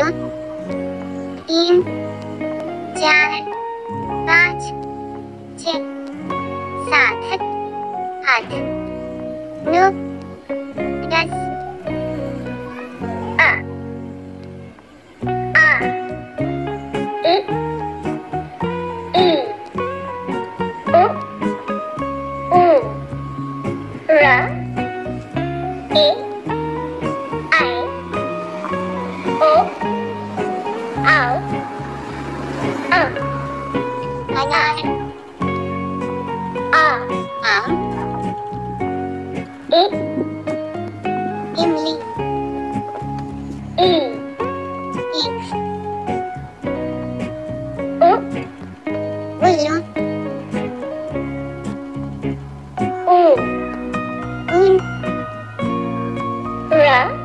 दो तीन चार पाँच छ सात आठ नौ दस आ आ इ ई उ ऊ र ए Ờ. Ờ. Ngay Ờ Ờ Ừ. Emily Ừ. X U Vui U Un R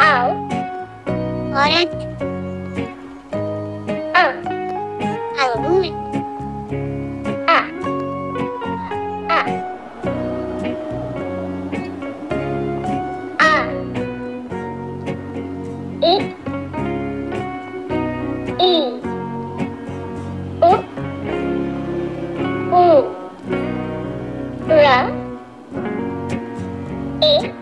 Ao. Orat. 哎